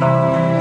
Música